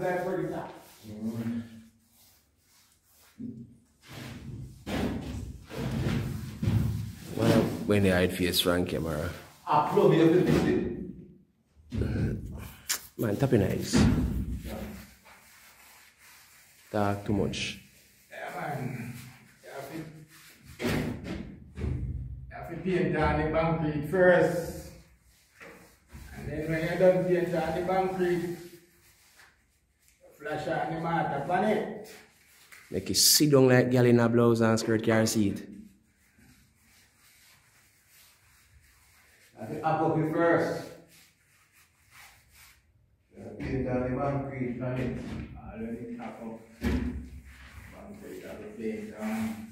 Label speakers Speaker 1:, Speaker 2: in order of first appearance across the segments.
Speaker 1: right for the top.
Speaker 2: Well, when the face front camera.
Speaker 1: I plug it up in this thing.
Speaker 2: Man, tapping eyes. Talk too much.
Speaker 1: Yeah, man. Have to, have paint on the concrete first. And then when you're done paint on the concrete, flash on the mat upon it.
Speaker 2: Make you sit down like girl in a blouse and skirt car seat.
Speaker 1: You have to up up it first.
Speaker 3: Paint down the concrete on it.
Speaker 1: Already up up. Concrete have to paint on.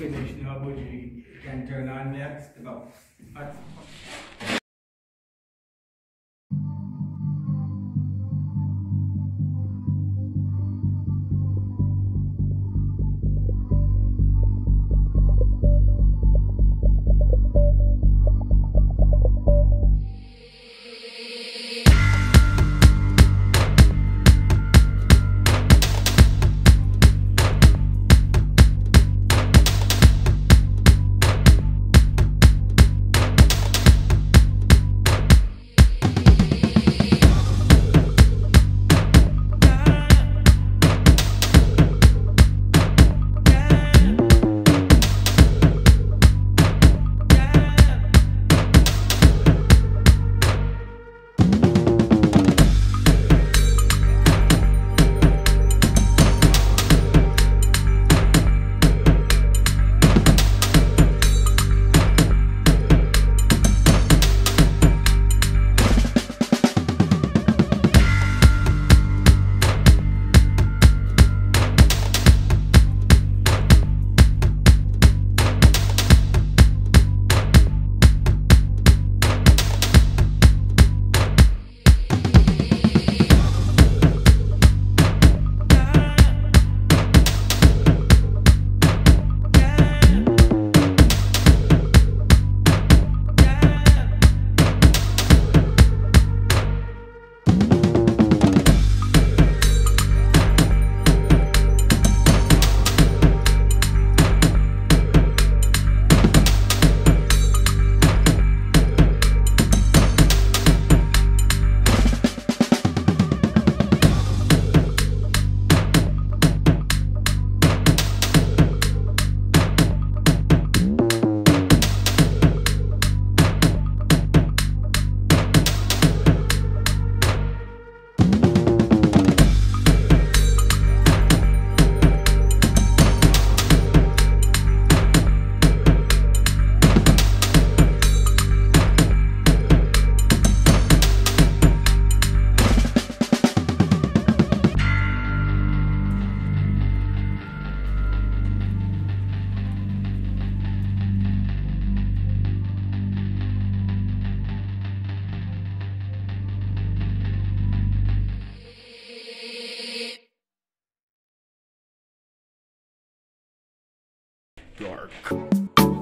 Speaker 1: Now, but you can turn on next about. Hot.
Speaker 2: dark.